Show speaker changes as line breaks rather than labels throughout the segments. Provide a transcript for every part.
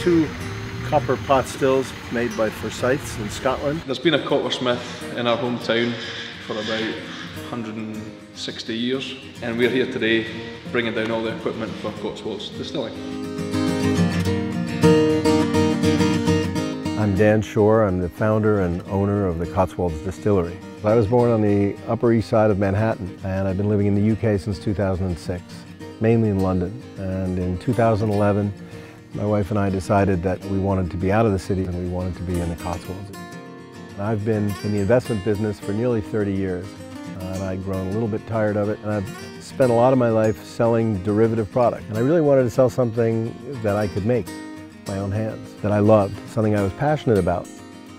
two copper pot stills made by Forsyths in Scotland.
There's been a coppersmith in our hometown for about 160 years and we're here today bringing down all the equipment for Cotswolds Distilling.
I'm Dan Szor. I'm the founder and owner of the Cotswolds Distillery. I was born on the Upper East Side of Manhattan and I've been living in the UK since 2006, mainly in London. And in 2011, my wife and I decided that we wanted to be out of the city and we wanted to be in the Cotswolds. I've been in the investment business for nearly 30 years uh, and I've grown a little bit tired of it and I've spent a lot of my life selling derivative product and I really wanted to sell something that I could make my own hands, that I loved, something I was passionate about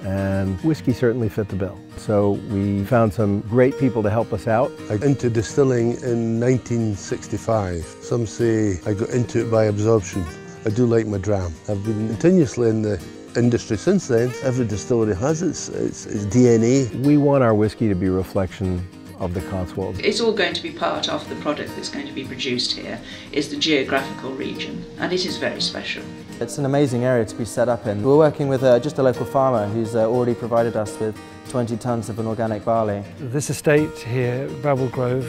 and whiskey certainly fit the bill. So we found some great people to help us out.
I got into distilling in 1965. Some say I got into it by absorption. I do like my dram. I've been continuously in the industry since then. Every distillery has its, its, its DNA.
We want our whiskey to be a reflection of the Cotswolds.
It's all going to be part of the product that's going to be produced here, is the geographical region, and it is very special.
It's an amazing area to be set up in. We're working with uh, just a local farmer who's uh, already provided us with 20 tonnes of an organic barley.
This estate here, Babel Grove,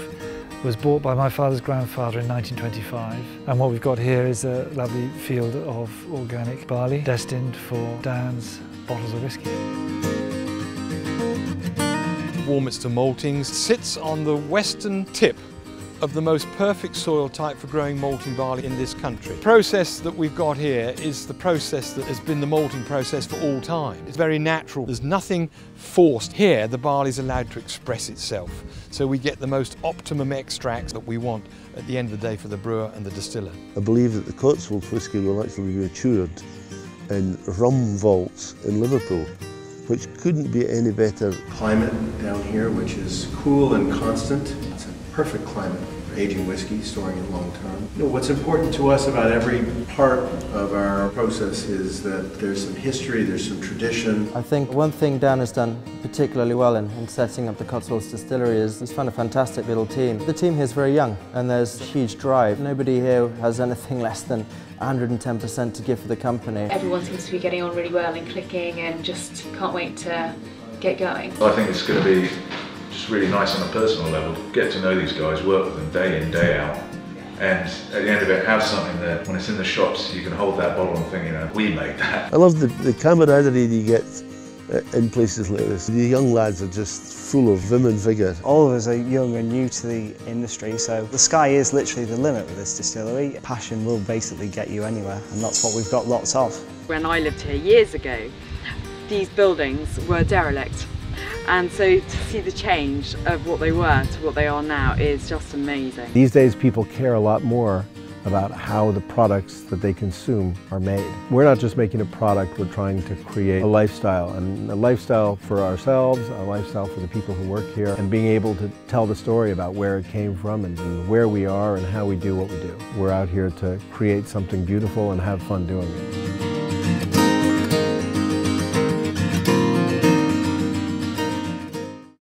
was bought by my father's grandfather in 1925 and what we've got here is a lovely field of organic barley destined for Dan's bottles of whisky.
Warminster Maltings sits on the western tip of the most perfect soil type for growing malting barley in this country. The process that we've got here is the process that has been the malting process for all time. It's very natural. There's nothing forced. Here, the barley is allowed to express itself. So we get the most optimum extracts that we want at the end of the day for the brewer and the distiller.
I believe that the Cotswold whisky will actually be matured in rum vaults in Liverpool which couldn't be any better.
Climate down here, which is cool and constant. It's a perfect climate for aging whiskey, storing it long term. You know, what's important to us about every part of our process is that there's some history, there's some tradition.
I think one thing Dan has done particularly well in, in setting up the Cotswolds Distillery is he's found a fantastic little team. The team here is very young and there's a huge drive. Nobody here has anything less than 110% to give for the company.
Everyone seems to be getting on really well and clicking and just can't wait to get going.
I think it's going to be just really nice on a personal level. Get to know these guys, work with them day in, day out. And at the end of it, have something that when it's in the shops, you can hold that bottle and think, you know, we made that.
I love the, the camaraderie you get uh, in places like this. The young lads are just full of vim and vigour.
All of us are young and new to the industry, so the sky is literally the limit with this distillery. Passion will basically get you anywhere, and that's what we've got lots of.
When I lived here years ago, these buildings were derelict. And so to see the change of what they were to what they are now is just amazing.
These days people care a lot more about how the products that they consume are made. We're not just making a product, we're trying to create a lifestyle, and a lifestyle for ourselves, a lifestyle for the people who work here, and being able to tell the story about where it came from and, and where we are and how we do what we do. We're out here to create something beautiful and have fun doing it.